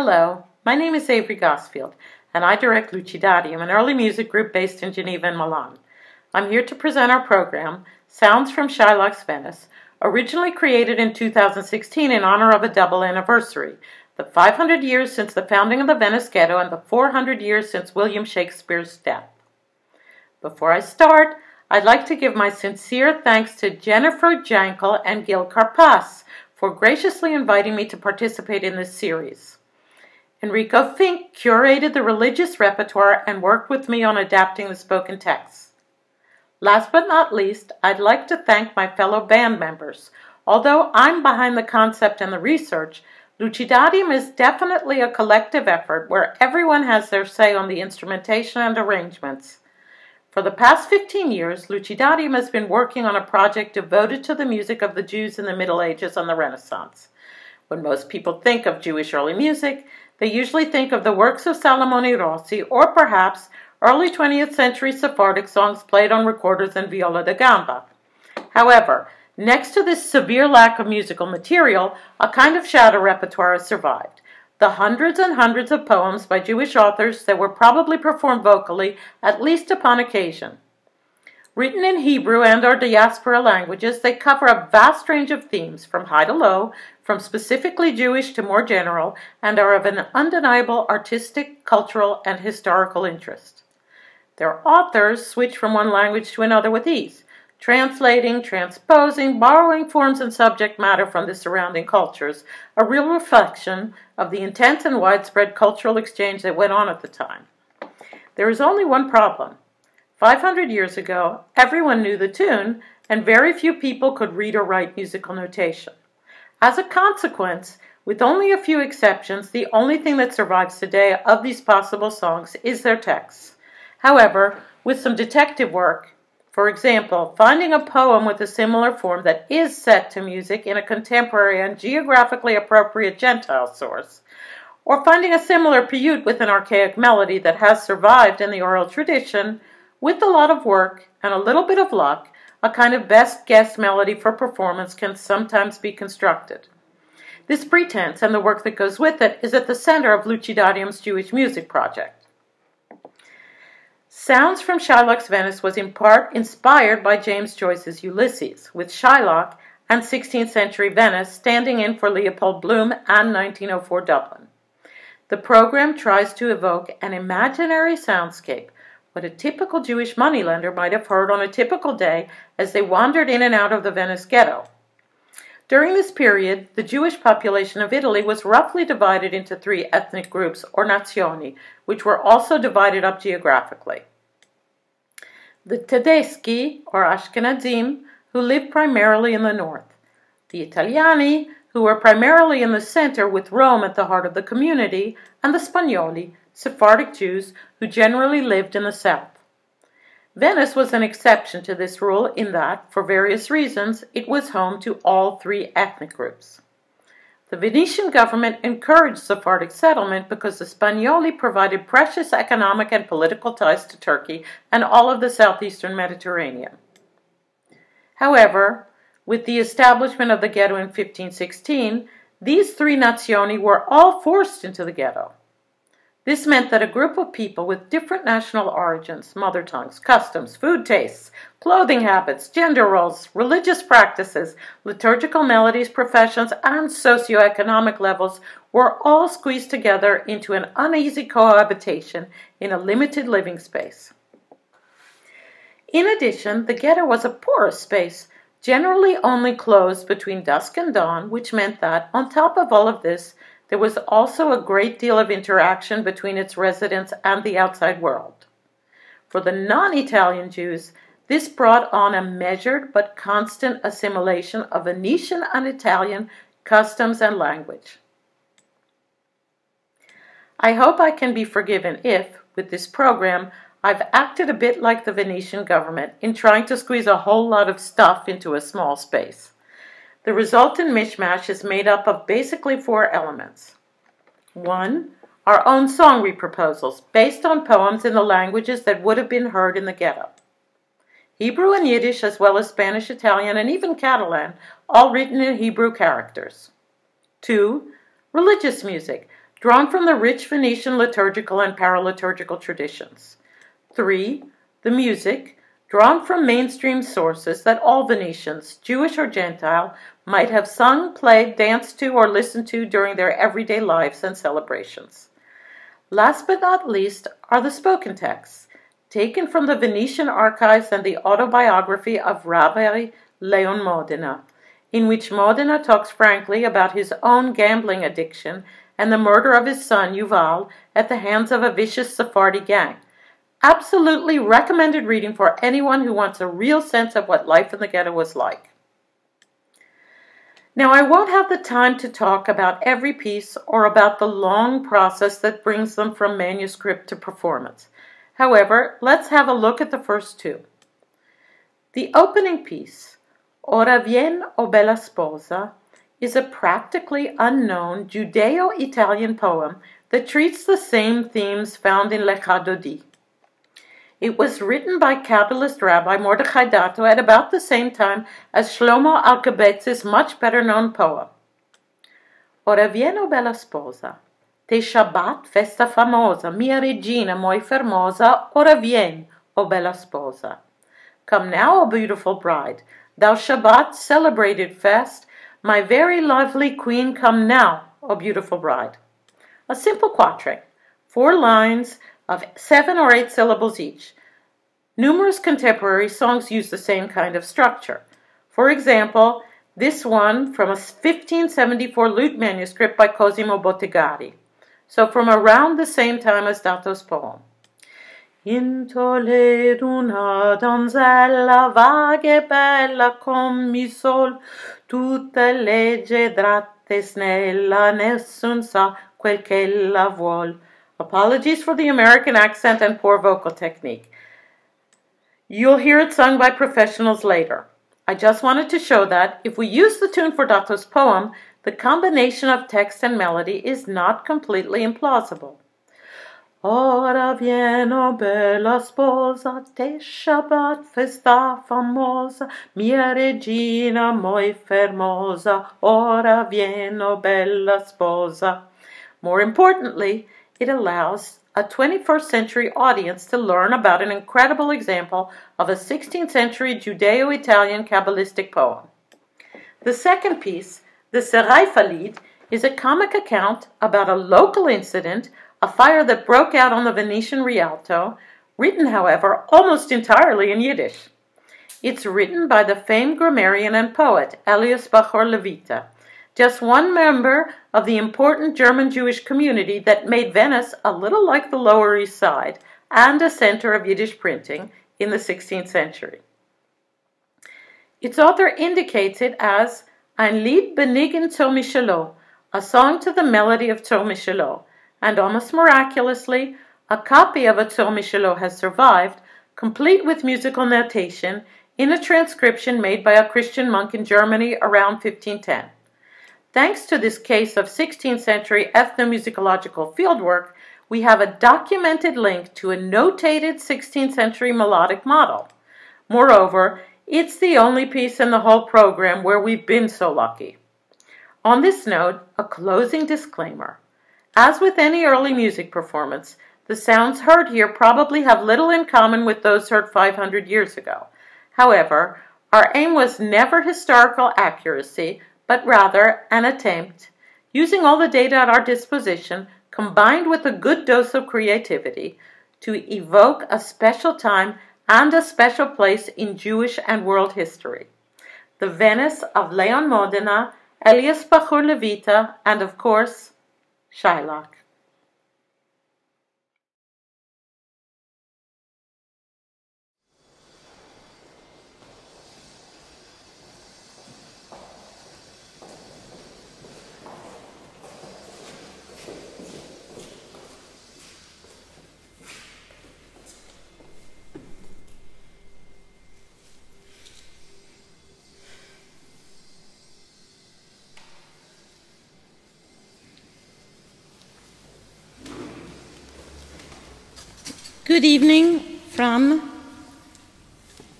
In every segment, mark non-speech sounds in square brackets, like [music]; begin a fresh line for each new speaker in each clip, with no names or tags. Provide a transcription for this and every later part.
Hello, my name is Avery Gosfield, and I direct Lucidarium, an early music group based in Geneva and Milan. I'm here to present our program, Sounds from Shylock's Venice, originally created in 2016 in honor of a double anniversary, the 500 years since the founding of the Venice Ghetto and the 400 years since William Shakespeare's death. Before I start, I'd like to give my sincere thanks to Jennifer Jankel and Gil Karpas for graciously inviting me to participate in this series. Enrico Fink curated the religious repertoire and worked with me on adapting the spoken texts. Last but not least, I'd like to thank my fellow band members. Although I'm behind the concept and the research, Lucidarium is definitely a collective effort where everyone has their say on the instrumentation and arrangements. For the past 15 years, Lucidarium has been working on a project devoted to the music of the Jews in the Middle Ages and the Renaissance. When most people think of Jewish early music, they usually think of the works of Salomone Rossi or perhaps early 20th century Sephardic songs played on recorders and viola da gamba. However, next to this severe lack of musical material, a kind of shadow repertoire has survived. The hundreds and hundreds of poems by Jewish authors that were probably performed vocally, at least upon occasion. Written in Hebrew and or diaspora languages, they cover a vast range of themes, from high to low, from specifically Jewish to more general, and are of an undeniable artistic, cultural, and historical interest. Their authors switch from one language to another with ease, translating, transposing, borrowing forms and subject matter from the surrounding cultures, a real reflection of the intense and widespread cultural exchange that went on at the time. There is only one problem. 500 years ago, everyone knew the tune, and very few people could read or write musical notation. As a consequence, with only a few exceptions, the only thing that survives today of these possible songs is their texts. However, with some detective work, for example, finding a poem with a similar form that is set to music in a contemporary and geographically appropriate Gentile source, or finding a similar piyyut with an archaic melody that has survived in the oral tradition, with a lot of work and a little bit of luck, a kind of best guess melody for performance can sometimes be constructed. This pretense and the work that goes with it is at the center of Lucidarium's Jewish Music Project. Sounds from Shylock's Venice was in part inspired by James Joyce's Ulysses, with Shylock and 16th century Venice standing in for Leopold Bloom and 1904 Dublin. The program tries to evoke an imaginary soundscape, a typical Jewish moneylender might have heard on a typical day as they wandered in and out of the Venice ghetto. During this period, the Jewish population of Italy was roughly divided into three ethnic groups, or nazioni, which were also divided up geographically. The Tedeschi, or Ashkenazim, who lived primarily in the north. The Italiani, who were primarily in the center with Rome at the heart of the community, and the Spagnoli, Sephardic Jews, who generally lived in the south. Venice was an exception to this rule in that, for various reasons, it was home to all three ethnic groups. The Venetian government encouraged Sephardic settlement because the Spagnoli provided precious economic and political ties to Turkey and all of the southeastern Mediterranean. However, with the establishment of the ghetto in 1516, these three nazioni were all forced into the ghetto. This meant that a group of people with different national origins, mother tongues, customs, food tastes, clothing habits, gender roles, religious practices, liturgical melodies, professions, and socioeconomic levels were all squeezed together into an uneasy cohabitation in a limited living space. In addition, the ghetto was a porous space, generally only closed between dusk and dawn, which meant that, on top of all of this, there was also a great deal of interaction between its residents and the outside world. For the non Italian Jews, this brought on a measured but constant assimilation of Venetian and Italian customs and language. I hope I can be forgiven if, with this program, I've acted a bit like the Venetian government in trying to squeeze a whole lot of stuff into a small space. The resultant mishmash is made up of basically four elements. One, our own song reproposals, based on poems in the languages that would have been heard in the ghetto. Hebrew and Yiddish, as well as Spanish, Italian, and even Catalan, all written in Hebrew characters. Two, religious music, drawn from the rich Venetian liturgical and paraliturgical traditions. Three, the music, drawn from mainstream sources that all Venetians, Jewish or Gentile, might have sung, played, danced to, or listened to during their everyday lives and celebrations. Last but not least are the spoken texts, taken from the Venetian archives and the autobiography of Rabbi Leon Modena, in which Modena talks frankly about his own gambling addiction and the murder of his son Yuval at the hands of a vicious Sephardi gang. Absolutely recommended reading for anyone who wants a real sense of what life in the ghetto was like. Now, I won't have the time to talk about every piece or about the long process that brings them from manuscript to performance. However, let's have a look at the first two. The opening piece, Ora vien o bella sposa, is a practically unknown Judeo Italian poem that treats the same themes found in Lecha Dodi. It was written by Kabbalist Rabbi Mordechai Dato at about the same time as Shlomo Alkabetz's much better known poem. Ora vieno bella sposa, te Shabbat festa famosa, mia regina moi fermosa, ora vien, o bella sposa. Come now, O beautiful bride, thou Shabbat celebrated fest, my very lovely queen, come now, O beautiful bride. A simple quatrain, four lines of seven or eight syllables each. Numerous contemporary songs use the same kind of structure. For example, this one from a 1574 lute manuscript by Cosimo Bottegari. So from around the same time as Dato's poem. In Toledo una donzella vaga e bella come sol, tutte legge dratte snella, nessun sa quel che la vuol. Apologies for the American accent and poor vocal technique. You'll hear it sung by professionals later. I just wanted to show that if we use the tune for Dato's poem, the combination of text and melody is not completely implausible. Ora vieno bella sposa, te Shabbat festa famosa, mia regina moi fermosa, ora vieno bella sposa. More importantly, it allows a 21st century audience to learn about an incredible example of a 16th century Judeo Italian Kabbalistic poem. The second piece, the Seraifa Lied, is a comic account about a local incident, a fire that broke out on the Venetian Rialto, written, however, almost entirely in Yiddish. It's written by the famed grammarian and poet Elias Bachur Levita, just one member of the important German Jewish community that made Venice a little like the Lower East Side and a center of Yiddish printing in the 16th century. Its author indicates it as Ein Lied benigen zur Michelot, a song to the melody of Tzor Michelot, and almost miraculously, a copy of a Tzor Michelot has survived, complete with musical notation, in a transcription made by a Christian monk in Germany around 1510. Thanks to this case of 16th century ethnomusicological fieldwork, we have a documented link to a notated 16th century melodic model. Moreover, it's the only piece in the whole program where we've been so lucky. On this note, a closing disclaimer. As with any early music performance, the sounds heard here probably have little in common with those heard 500 years ago. However, our aim was never historical accuracy, but rather an attempt, using all the data at our disposition, combined with a good dose of creativity, to evoke a special time and a special place in Jewish and world history. The Venice of Leon Modena, Elias Bachur Levita, and of course, Shylock. Good evening from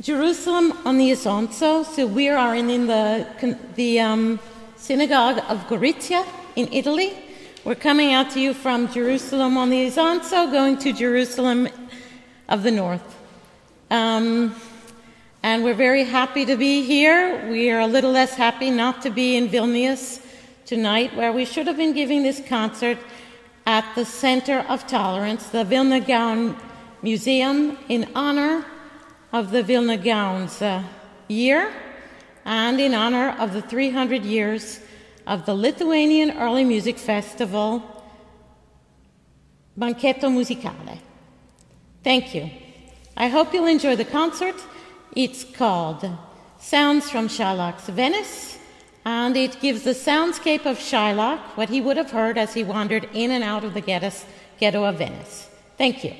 Jerusalem on the Isonzo. So we are in, in the, the um, synagogue of Gorizia in Italy,
We're coming out to you from Jerusalem on the Isonzo, going to Jerusalem of the North. Um, and we're very happy to be here. We are a little less happy not to be in Vilnius tonight, where we should have been giving this concert at the Center of Tolerance, the Vilna Gaon Museum, in honor of the Vilna Gaon's uh, year and in honor of the 300 years of the Lithuanian Early Music Festival, Banchetto Musicale. Thank you. I hope you'll enjoy the concert. It's called Sounds from Shylock's Venice, and it gives the soundscape of Shylock, what he would have heard as he wandered in and out of the ghetto of Venice. Thank you.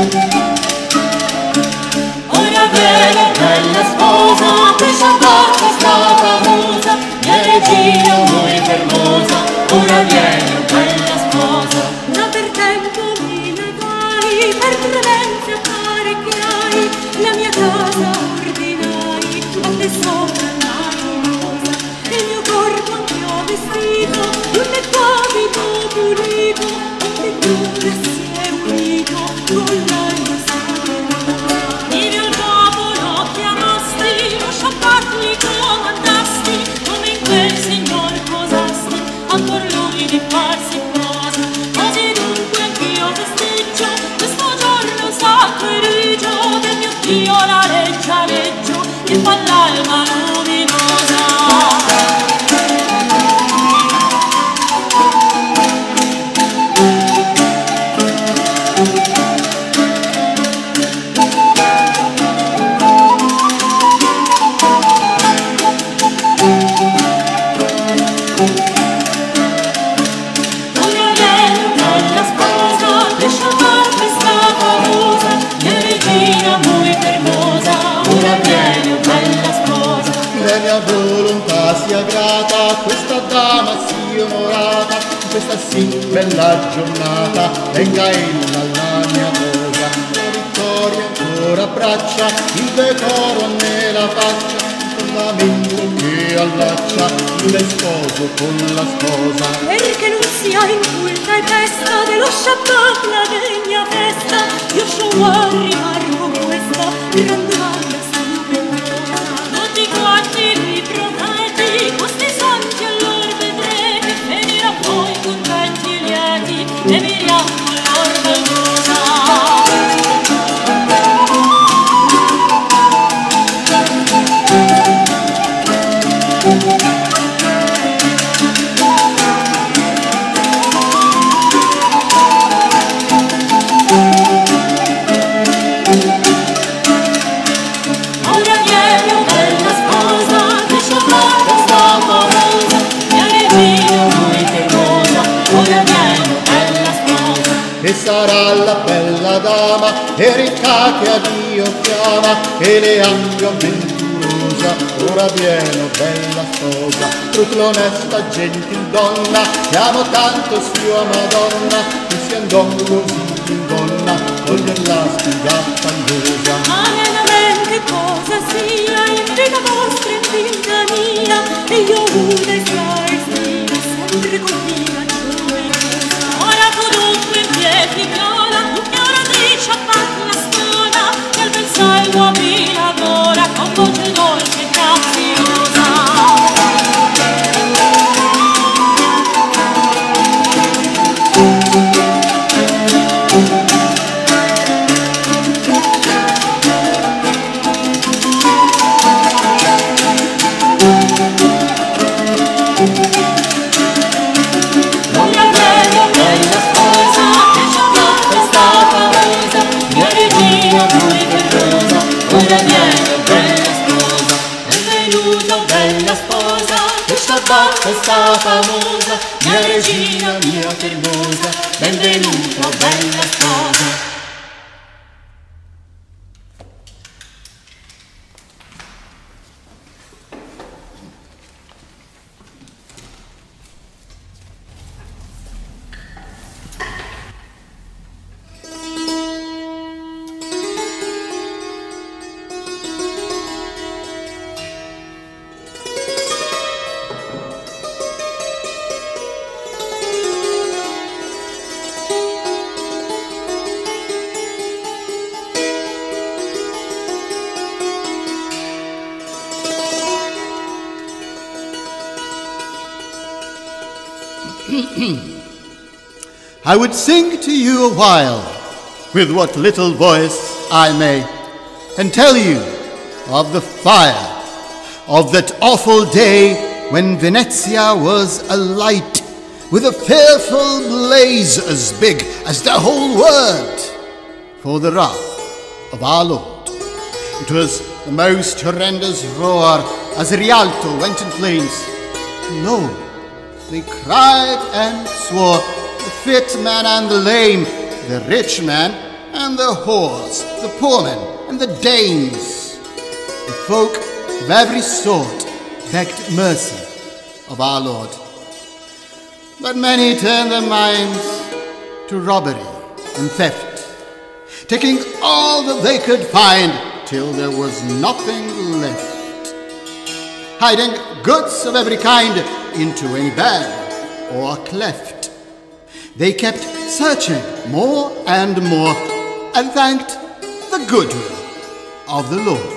Ora bella, bella sposa, che sciabatta stava venga in alla mia gola la
vittoria ancora abbraccia il decoro nella faccia il lamento che allaccia l'esposo con la sposa.
Perché non sia in inculta e testa dello sciappà la degna festa io so a rimarco questa
verità che a Dio chiama e le anche avventurosa. Ora viene
bella sposa
tutta l'onesta gentil donna che amo tanto sua madonna che si andò così in gonna voglio la spiegata andosa
che cosa sia in vita vostra in vita mia e io una e sempre continua gioia. Ora conosco in piedi chopin. [laughs] 大沙漠。
I would sing to you a while, with what little voice I may, and tell you of the fire, of that awful day when Venezia was alight with a fearful blaze as big as the whole world, for the wrath of our Lord. It was the most horrendous roar as Rialto went in flames. No, they cried and swore fit man and the lame, the rich man and the whores, the poor men and the dames. The folk of every sort begged mercy of our Lord. But many turned their minds to robbery and theft, taking all that they could find till there was nothing left, hiding goods of every kind into any bag or cleft. They kept searching more and more and thanked the goodwill of the Lord.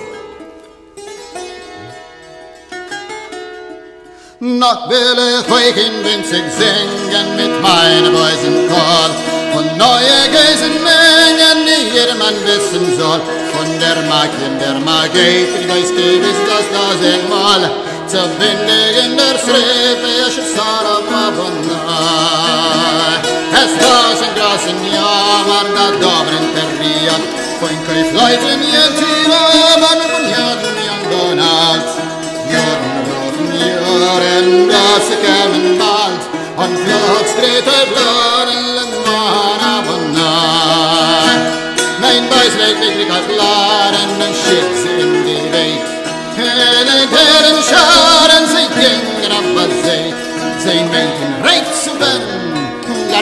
Ich euch in winzig singen mit meinem Mäusen Chor. Von neue Geisenmengen, die jedermann wissen soll. Von der Magd in der Magie, die Geist gewiss das da sing mal. Zur Windig in der Schrift, ich sara mabonai. In grasen jamar, da dobren terriat. Foin kai fleiten jentira, man von jaden jangonat. Jaden roten jaren, das kämen bald. Und flott strete blöden, man abonai. Mein Beis legt mich als Laren, schickt sie in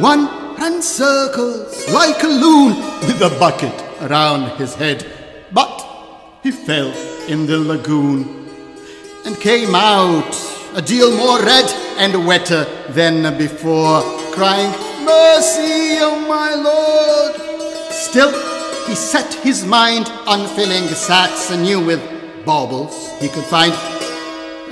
One ran circles like a loon with a bucket around his head, but he fell in the lagoon and came out a deal more red and wetter than before, crying, Mercy, O my Lord! Still, he set his mind on filling sacks anew with baubles he could find.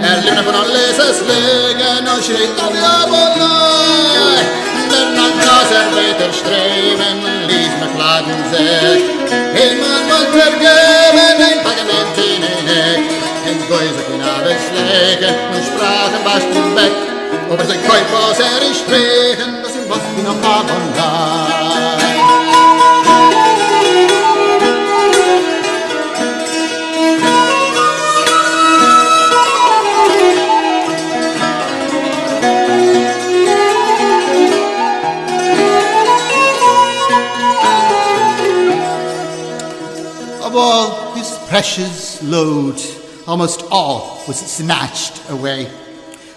Er lenne von alles es lege no schreit auf ja bolloi Der nach Gaser weiter streben, lief me klagen sech Immer wollt er geben, ein Pagament in den Eck Im Gäuse kann kina schlägen, nun sprach im Basch zum Beck. Sein Koi, was er ist strechen, das im noch in a precious load, almost all was snatched away.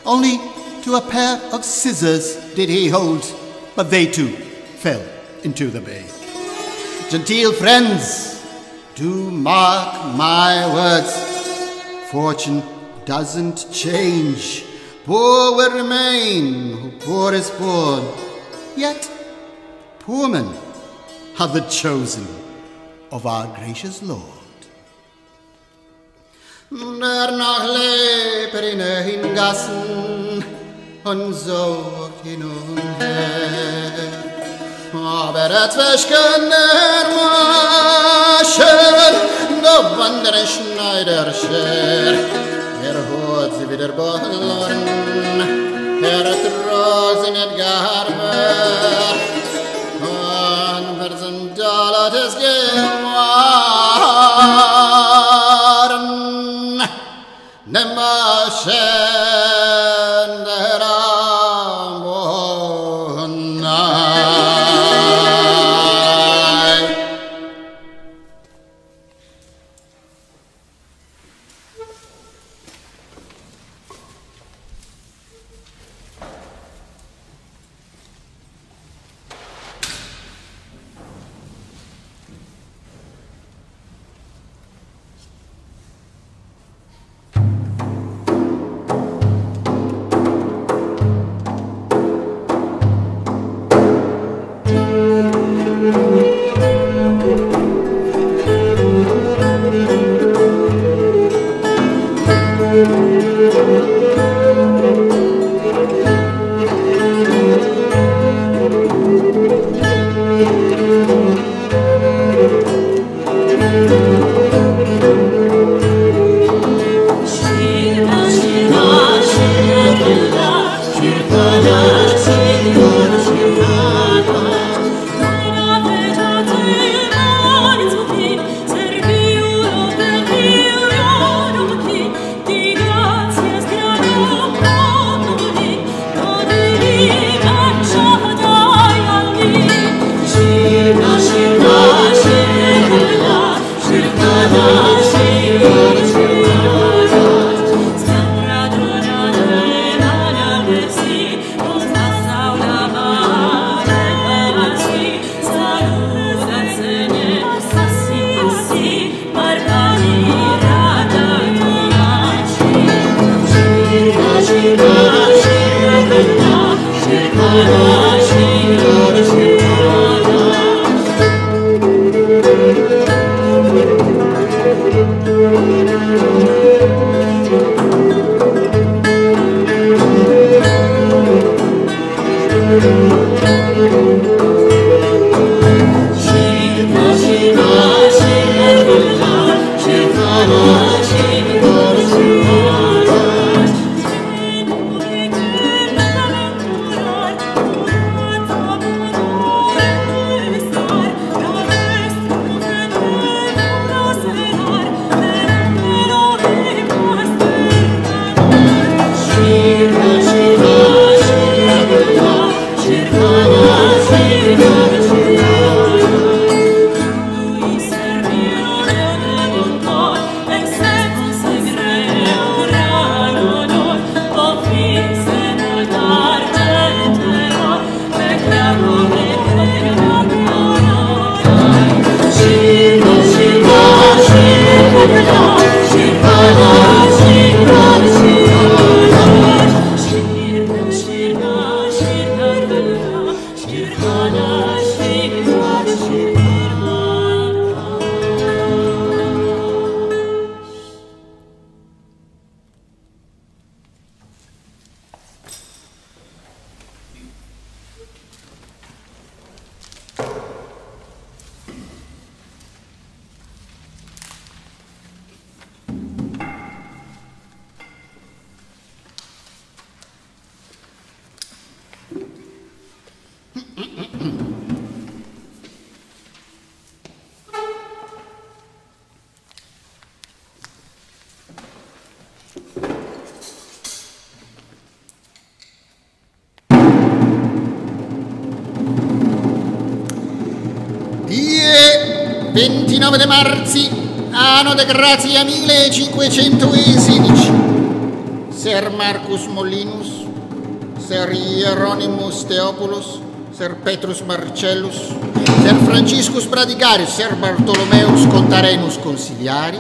Only
to a pair of scissors did he hold, but they too fell into the bay. Genteel friends, do mark my words. Fortune doesn't change. Poor will remain who poor is born. Yet, poor men are the chosen of our gracious Lord. Er nach leper in den Gassen und so hin und her. Aber et verschken er maschen, do wander en schneider scher. Er hot sie wieder bohlen, er hat rosen et garmer. Und verzen dalat es gemacht. Ne 29 di marzo, anno di grazia 1516. Ser Marcus Molinus,
Ser Hieronymus Theopulos, Ser Petrus Marcellus, Ser Franciscus Bradigarius, Ser Bartolomeus Contarenus Consiliari,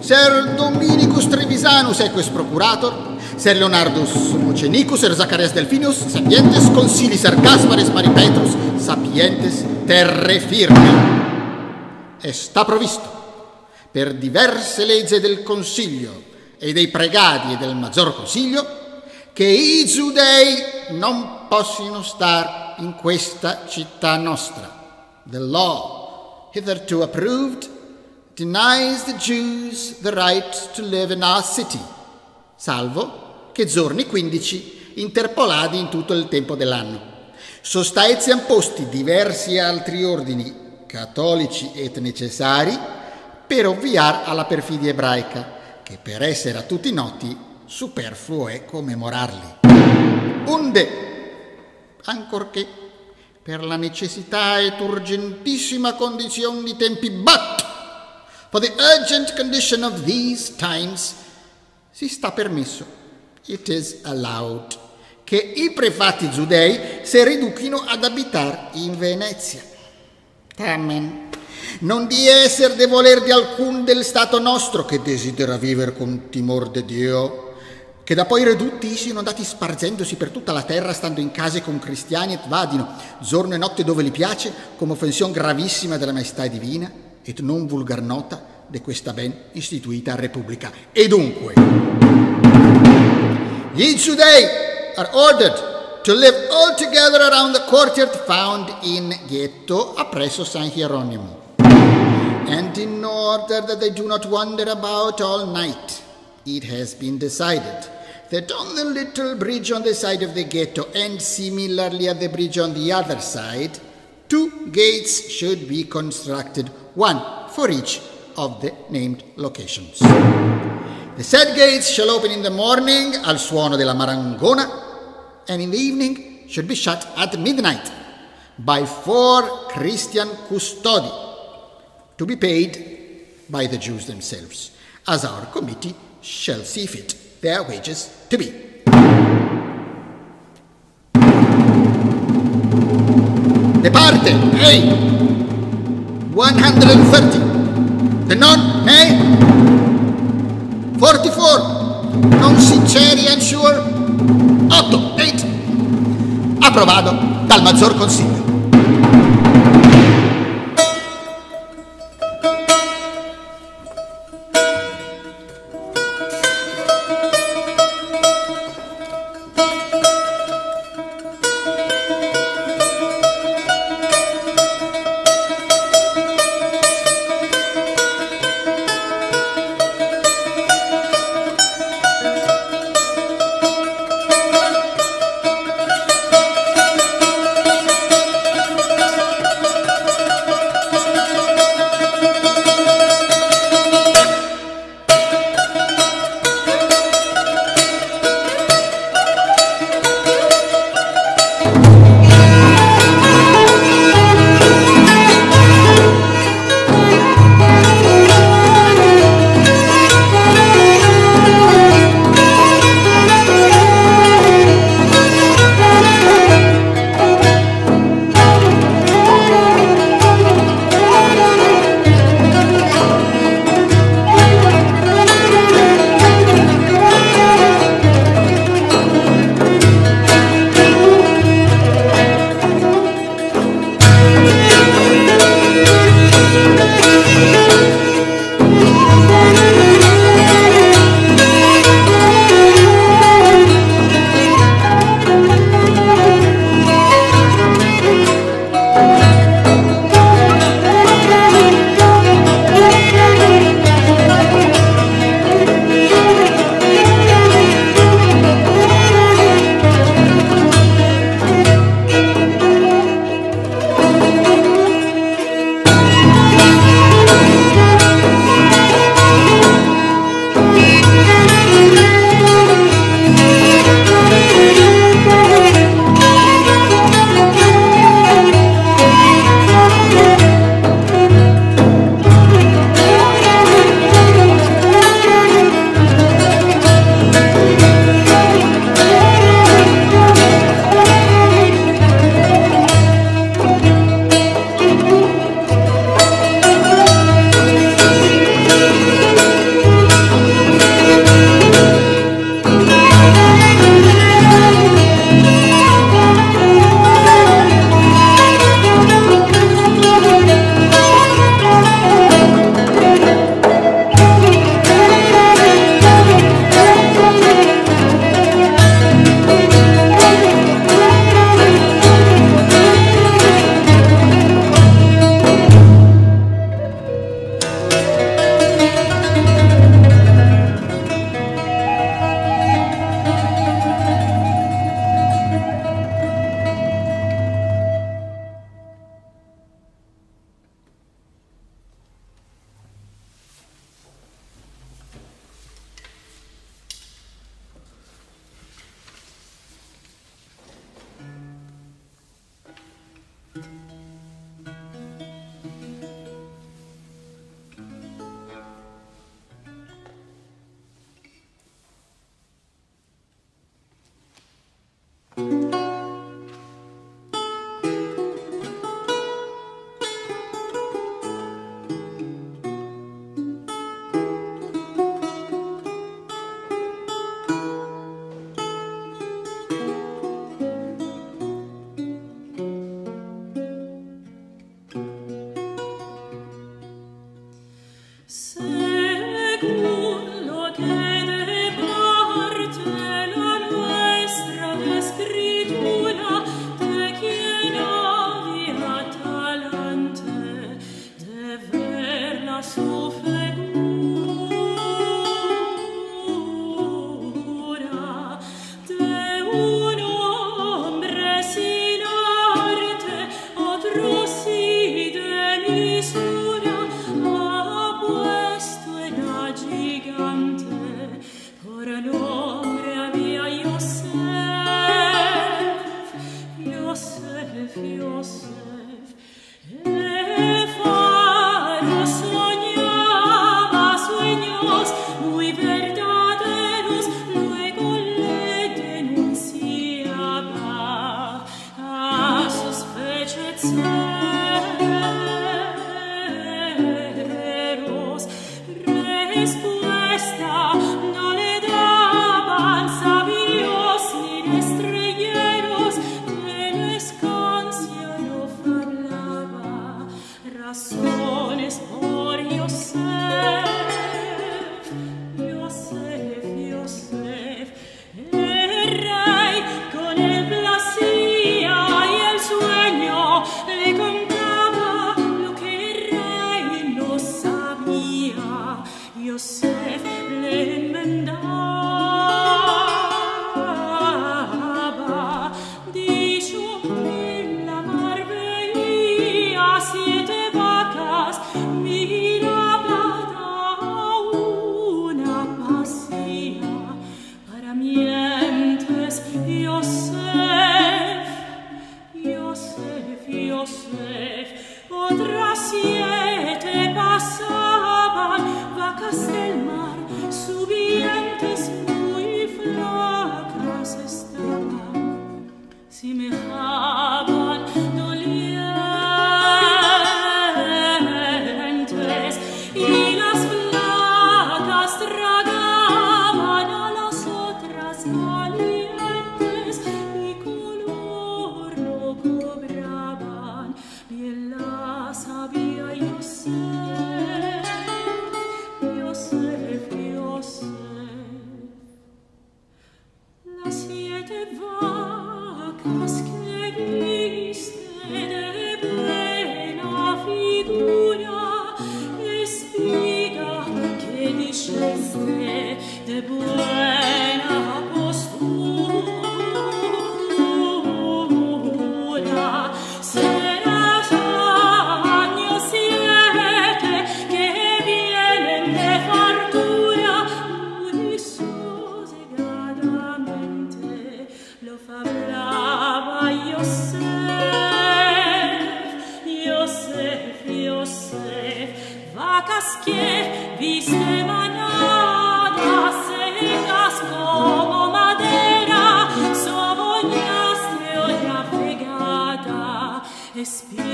Ser Dominicus Trevisanus Eques Procurator, Ser Leonardus Mocenicus, Ser Zacarias Delphinius, Sapientes Concili, Ser Gaspares Maripetrus, Sapientes Terre Firme. Está provvisto per diverse leggi del Consiglio e dei pregati e del Maggior Consiglio che i giudei non possono stare in questa città nostra. The law, hitherto approved, denies the Jews the right to live in our city, salvo che giorni 15 interpolati in tutto il tempo dell'anno. So sian posti diversi altri ordini cattolici et necessari per ovviare alla perfidia ebraica, che per essere a tutti noti superfluo è commemorarli. Onde, ancorché per la necessità ed urgentissima condizione di tempi, but for the urgent condition of these times, si sta permesso, it is allowed, che i prefatti giudei si riduchino ad abitare in Venezia. Amen. Non di essere de voler di alcun del Stato nostro che desidera vivere con timor de Dio, che da poi ridotti siano andati spargendosi per tutta la terra, stando in case con cristiani et vadino, giorno e notte dove li piace, come offensione gravissima della maestà divina, et non vulgar nota di questa ben istituita Repubblica. E dunque, gli giudei are ordered to live all together around the courtyard found in Ghetto appresso San Hieronimo. And in order that they do not wander about all night, it has been decided that on the little bridge on the side of the ghetto and similarly at the bridge on the other side, two gates should be constructed, one for each of the named locations. The said gates shall open in the morning al suono della marangona, and in the evening should be shut at midnight by four Christian custodi, to be paid by the Jews themselves, as our committee shall see fit their wages to be. De parte, hey, 130. The non, hey, 44. Non and sure, 8, 8. Approvato dal Maggior Consiglio.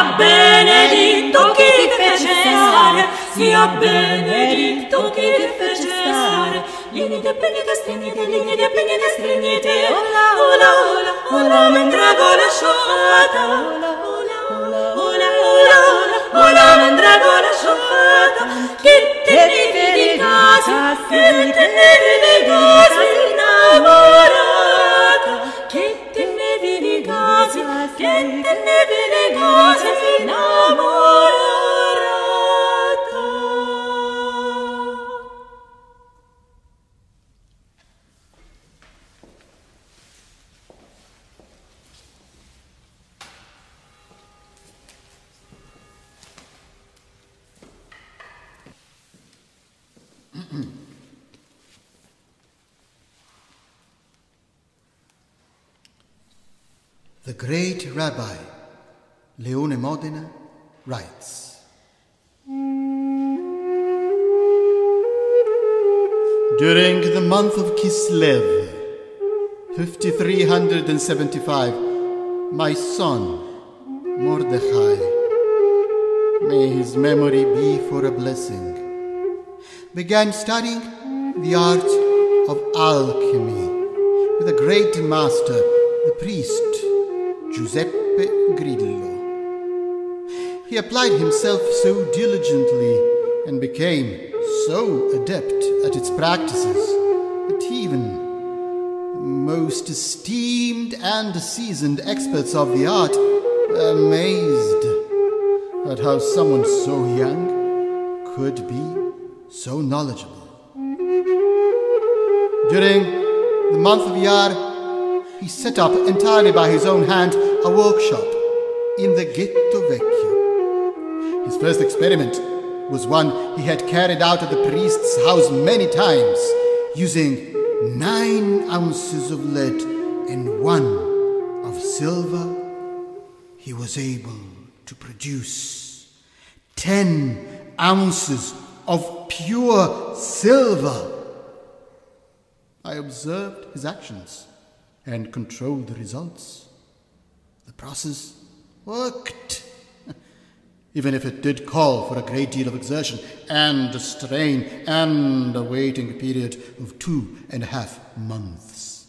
Sia benedetto chi ti fece stare. Sia benedetto chi ti fece stare. Lignite, pignite, strignite, lignite, pignite, strignite Ola, ola, ola, ola, mendragola sciolta. Ola, ola, ola, ola, ola, ola, mendragola sciolta. Che te ne vedi casa, che te ne vedi casa innamorata. Che casa, che te ne vedi casa innamorata
The great rabbi, Leone Modena, writes During the month of Kislev, 5375, my son, Mordechai, may his memory be for a blessing, began studying the art of alchemy with a great master, the priest Giuseppe Grillo. He applied himself so diligently and became so adept at its practices that even the most esteemed and seasoned experts of the art were amazed at how someone so young could be so knowledgeable. During the month of Iyar, he set up entirely by his own hand a workshop in the Ghetto Vecchio. His first experiment was one he had carried out at the priest's house many times, using nine ounces of lead and one of silver. He was able to produce ten ounces of pure silver. I observed his actions and controlled the results. The process worked, [laughs] even if it did call for a great deal of exertion and a strain and a waiting period of two and a half months.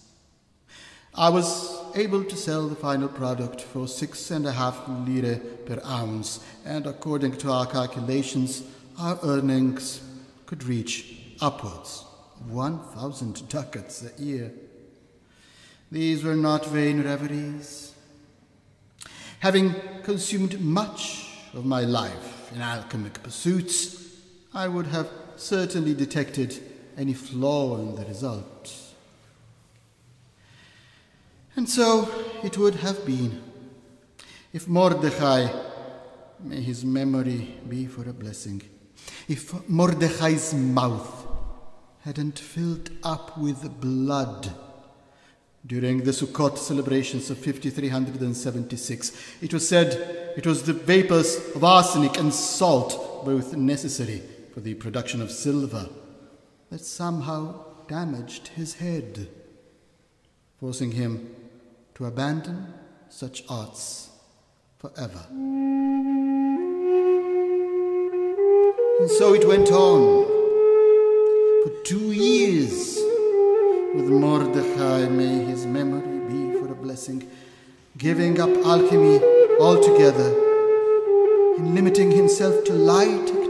I was able to sell the final product for six and a half lire per ounce, and according to our calculations, our earnings could reach upwards of 1,000 ducats a year. These were not vain reveries. Having consumed much of my life in alchemic pursuits, I would have certainly detected any flaw in the result. And so it would have been if Mordechai, may his memory be for a blessing, if Mordechai's mouth hadn't filled up with blood during the Sukkot celebrations of 5376. It was said it was the vapors of arsenic and salt, both necessary for the production of silver, that somehow damaged his head, forcing him to abandon such arts forever. And so it went on for two years with Mordechai, may his memory be for a blessing, giving up alchemy altogether and limiting himself to light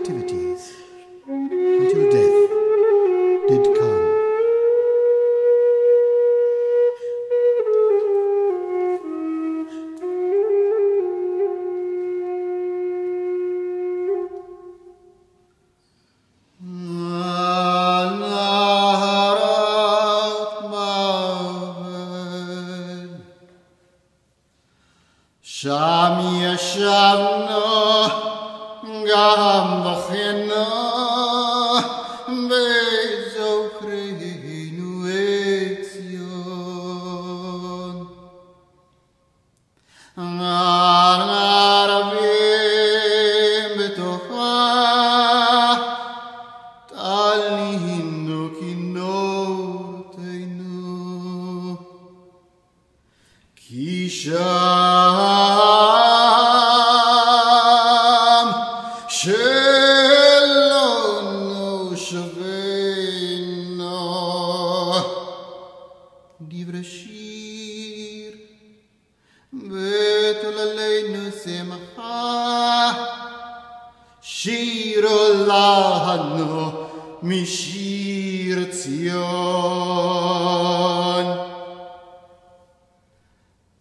Shema Shiro Lahano Mishir Tzion.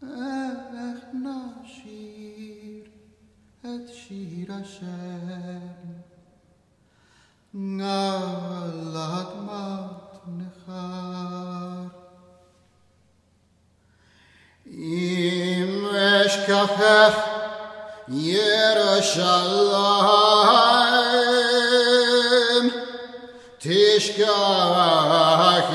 Ech Nashir Et Shir Hashem. Nalat Mat Nechar. Im Yerushalayim Tishkach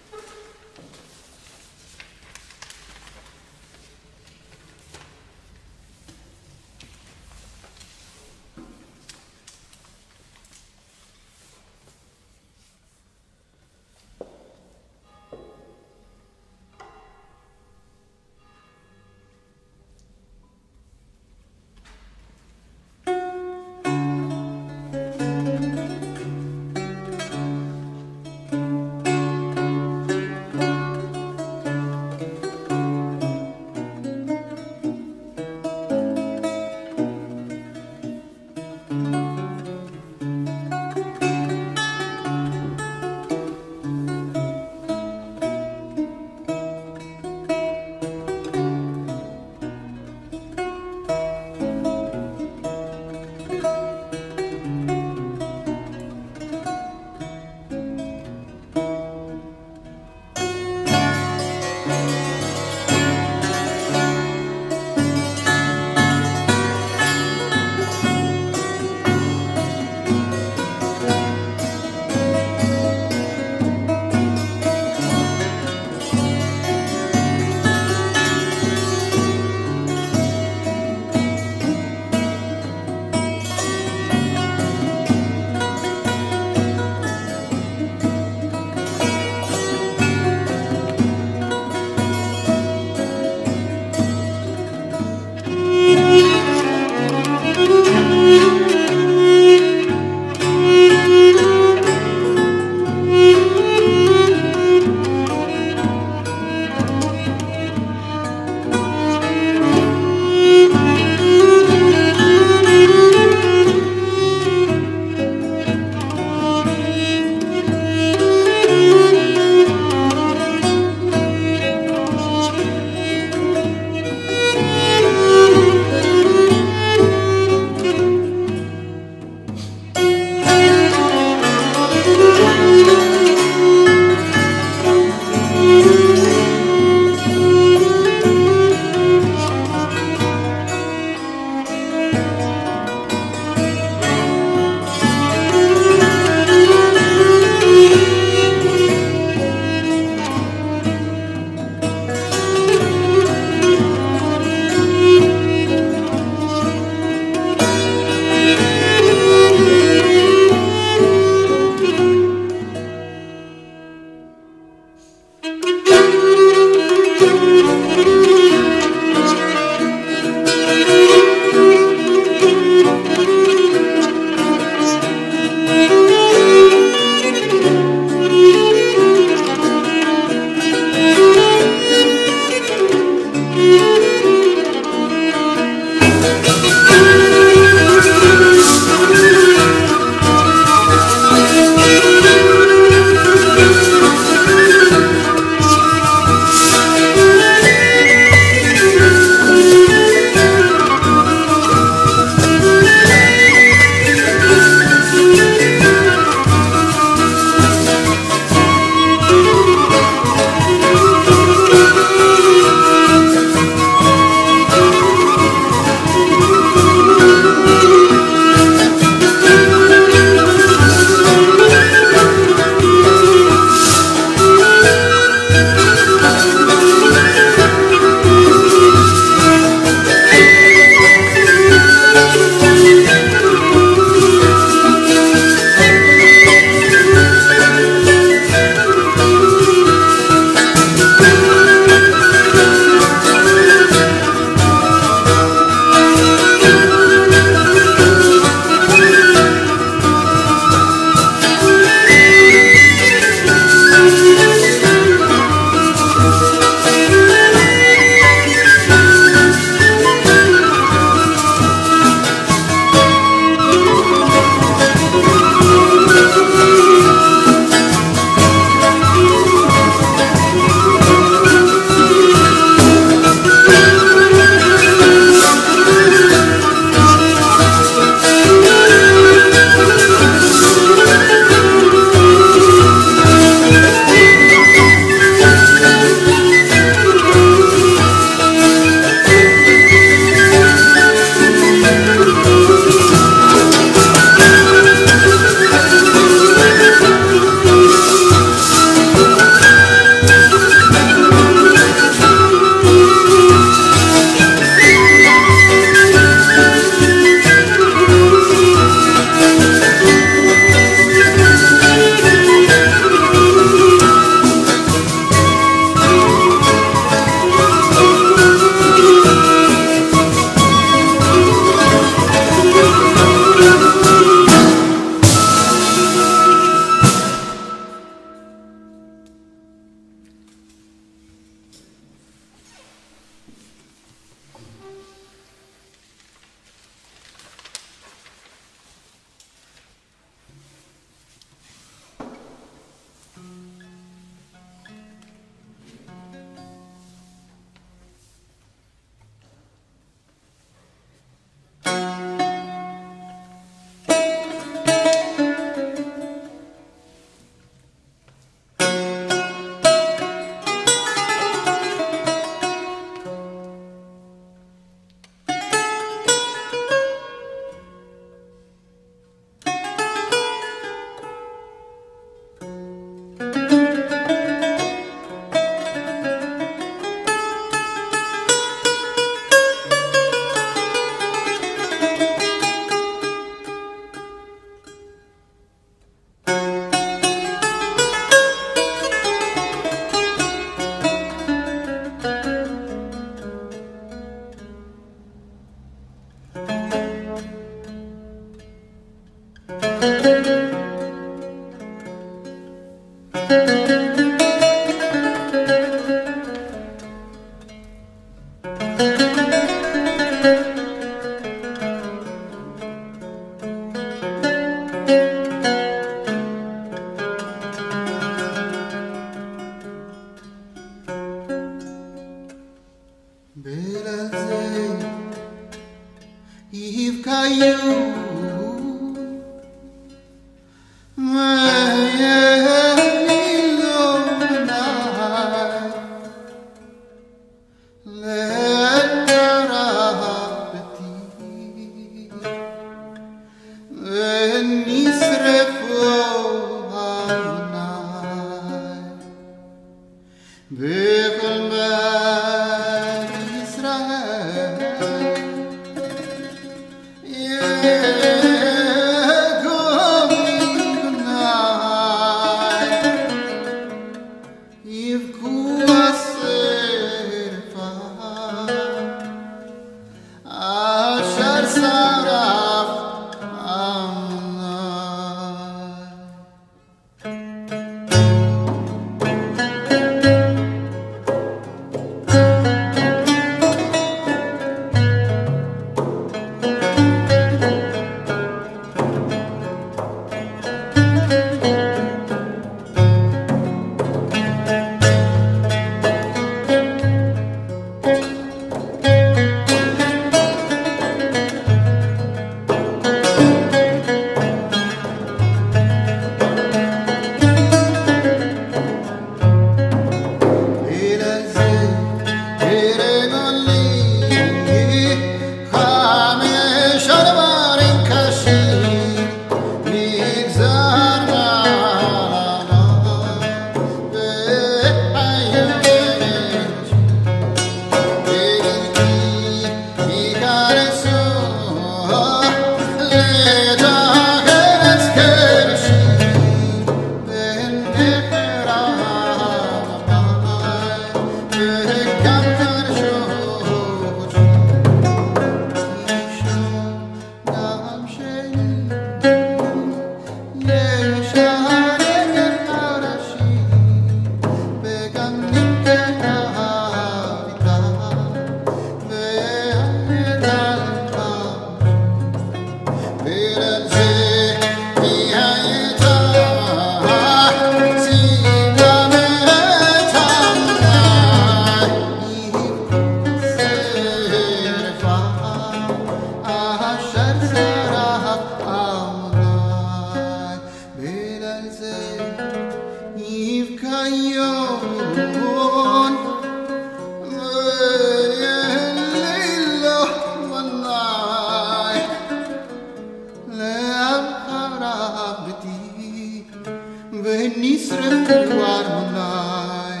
Israel, kvar monai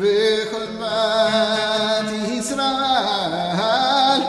Vechon mat Israel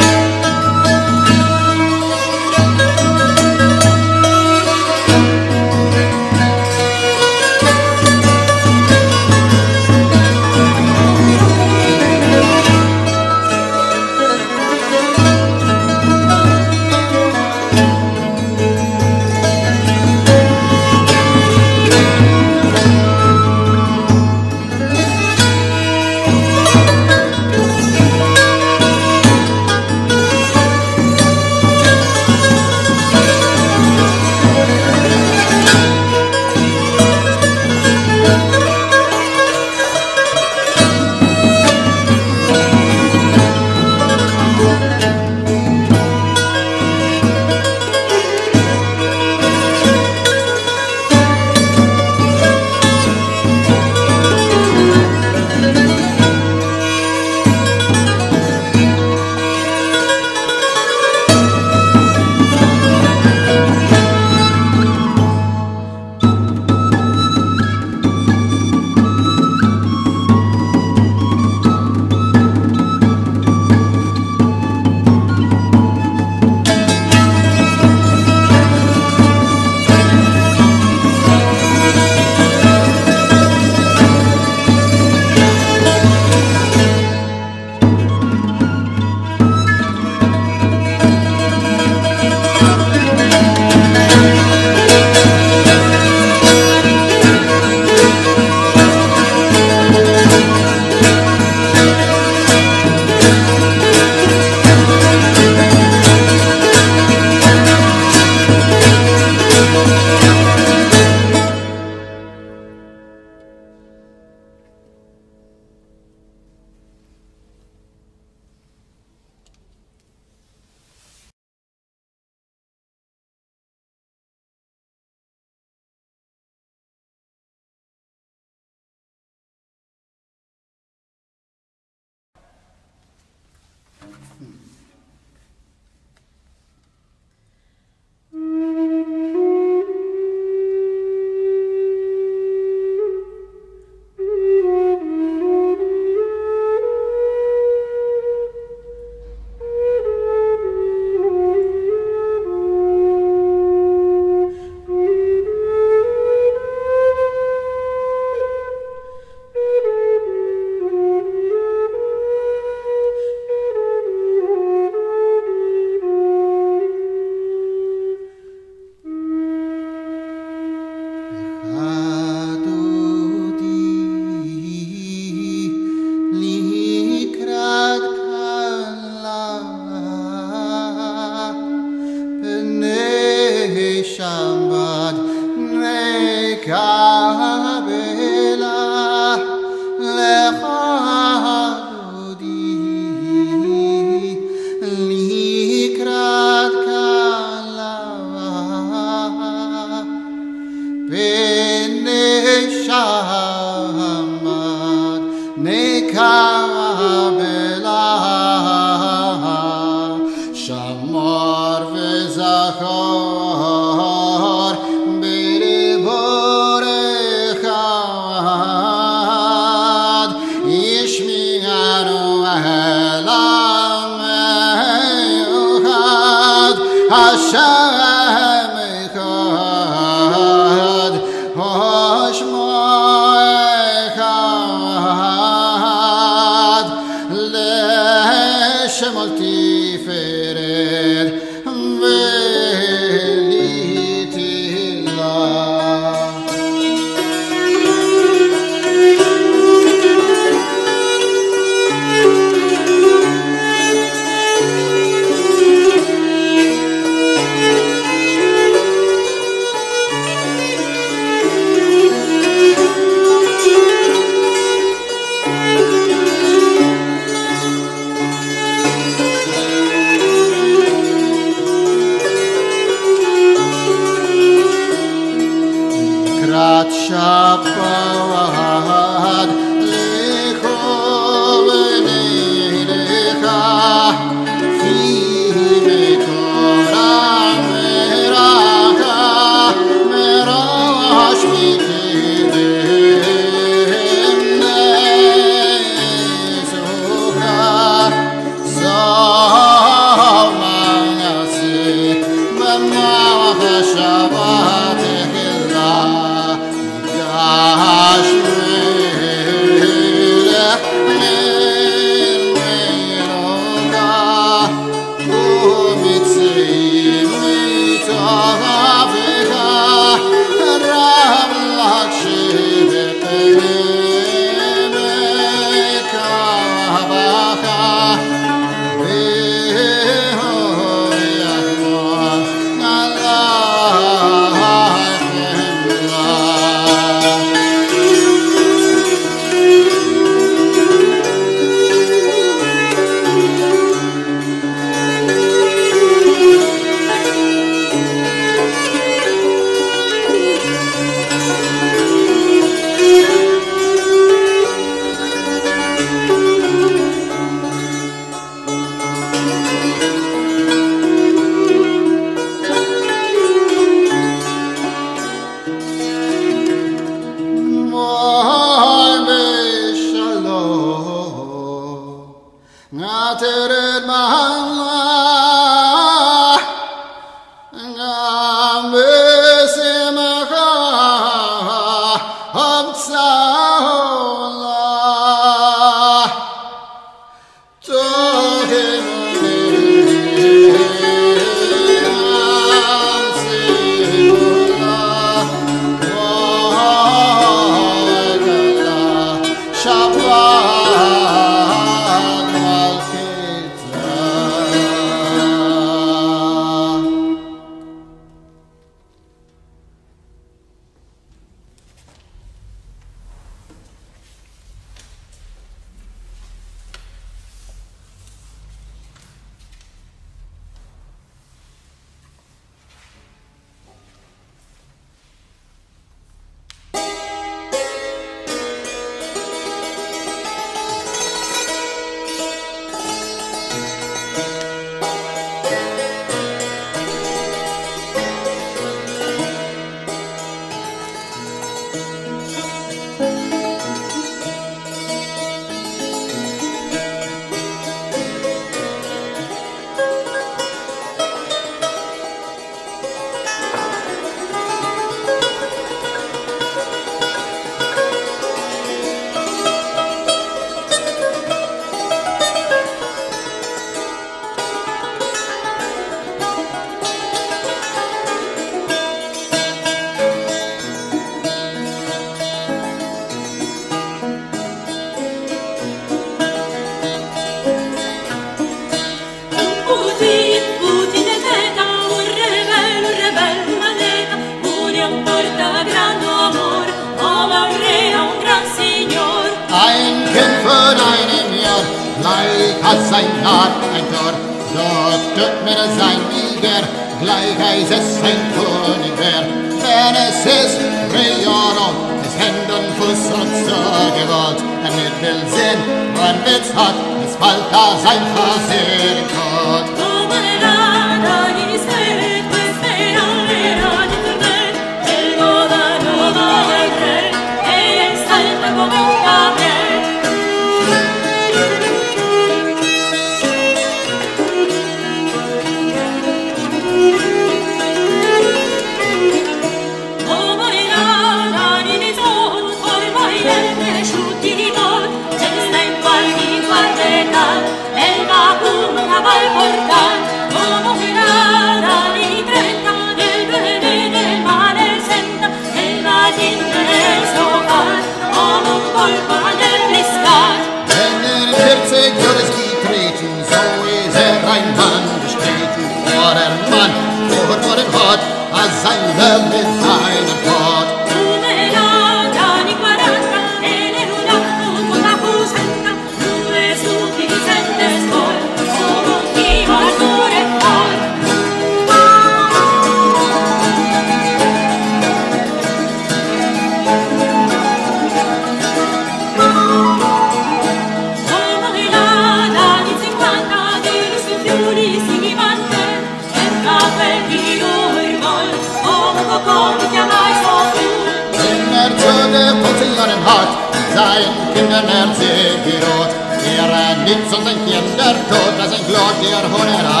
sein Kindern er sehr gerot. Er er nicht so sein Kinder tot, dass ein Glott der Honera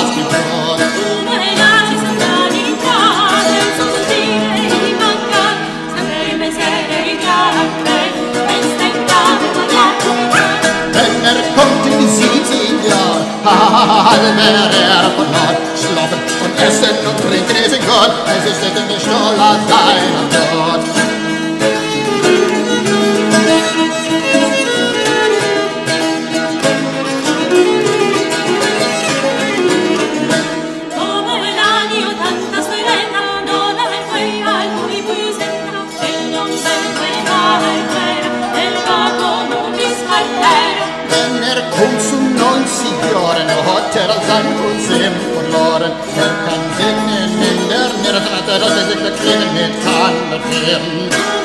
ausgebrot. Wenn er kommt in die 17 Jahr, halber er von Nord, schlafen und essen und trinken ist in Gott, es ist nicht in der Stoller deiner Gott. Kann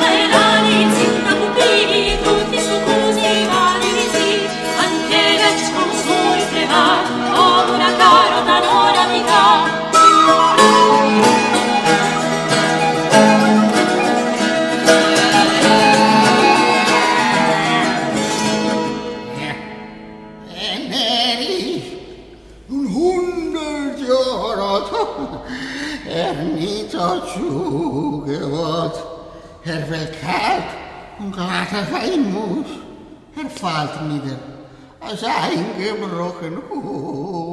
glatt ein mus er falt nieder als eingebrochen hus